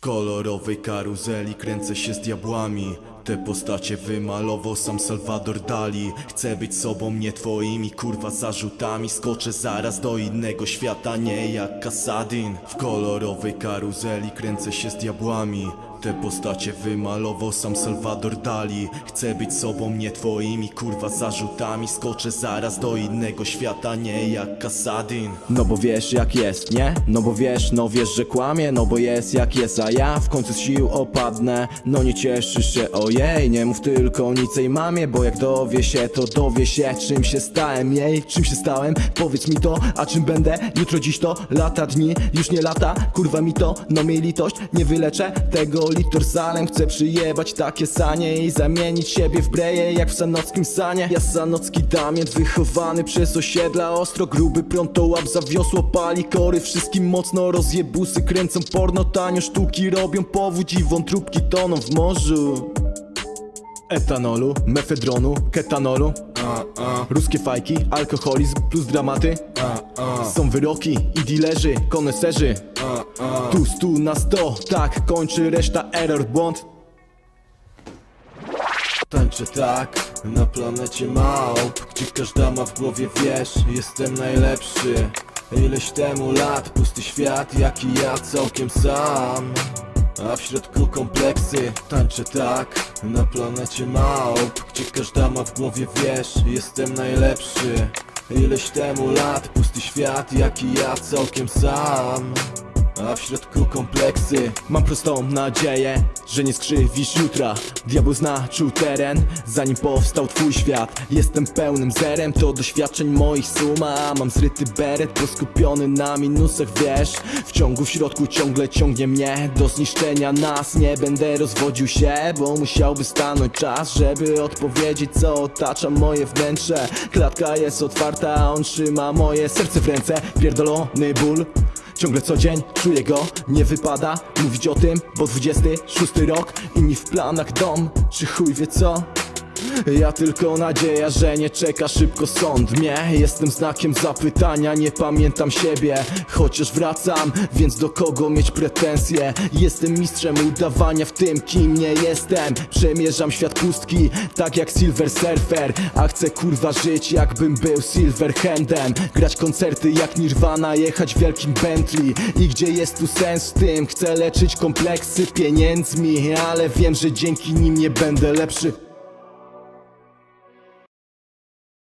W kolorowej karuzeli kręcę się z diabłami. Te postacie wymalował sam Salvador Dali. Chcę być sobą, nie twoimi kurwa zarzutami. Skoczę zaraz do innego świata, nie jak Kasadin W kolorowej karuzeli kręcę się z diabłami te postacie wymalował sam Salvador Dali. Chcę być sobą, nie twoimi kurwa zarzutami. Skoczę zaraz do innego świata, nie jak Kasadin No bo wiesz jak jest, nie? No bo wiesz, no wiesz, że kłamie. No bo jest jak jest, a ja w końcu z sił opadnę. No nie cieszysz się, ojej Nie mów tylko nic jej mamie Bo jak dowie się, to dowie się Czym się stałem, jej, czym się stałem? Powiedz mi to, a czym będę? Jutro, dziś to, lata, dni, już nie lata. Kurwa mi to, no miej litość Nie wyleczę tego litorsalem Chcę przyjebać takie sanie I zamienić siebie w breję Jak w sanockim sanie. Ja sanocki damiet wychowany przez osiedla Ostro gruby pronto łap za wiosło Pali kory, wszystkim mocno rozjebusy Kręcą porno, tanio sztuki Robią powódź i wątróbki toną w morzu. Etanolu, mefedronu, ketanolu. Ruskie fajki, alkoholizm plus dramaty. Są wyroki i dilerzy, koneserzy Tu stu na sto, tak kończy reszta error błąd. Tańczę tak na planecie małp Gdzie każda ma w głowie wiesz Jestem najlepszy Ileś temu lat Pusty świat jak i ja całkiem sam. A w środku kompleksy Tańczę tak na planecie małp Gdzie każda ma w głowie wiesz Jestem najlepszy Ileś temu lat Pusty świat jak i ja całkiem sam w środku kompleksy. Mam prostą nadzieję, że nie skrzywisz jutra. Diabeł znaczył teren, zanim powstał twój świat. Jestem pełnym zerem, to doświadczeń moich suma. Mam zryty beret, bo skupiony na minusach, wiesz. W ciągu w środku ciągle ciągnie mnie do zniszczenia nas. Nie będę rozwodził się, bo musiałby stanąć czas Żeby odpowiedzieć, co otacza moje wnętrze. Klatka jest otwarta, on trzyma moje serce w ręce. Pierdolony ból Ciągle co dzień czuję go, nie wypada mówić o tym, bo 26 rok Inni w planach dom, czy chuj wie co? Ja tylko nadzieja, że nie czeka szybko sąd mnie. Jestem znakiem zapytania, nie pamiętam siebie. Chociaż wracam, więc do kogo mieć pretensje? Jestem mistrzem udawania w tym, kim nie jestem. Przemierzam świat pustki, tak jak Silver Surfer. A chcę kurwa żyć, jakbym był Silverhandem Grać koncerty jak Nirvana, jechać wielkim Bentley. I gdzie jest tu sens w tym? Chcę leczyć kompleksy pieniędzmi Ale wiem, że dzięki nim nie będę lepszy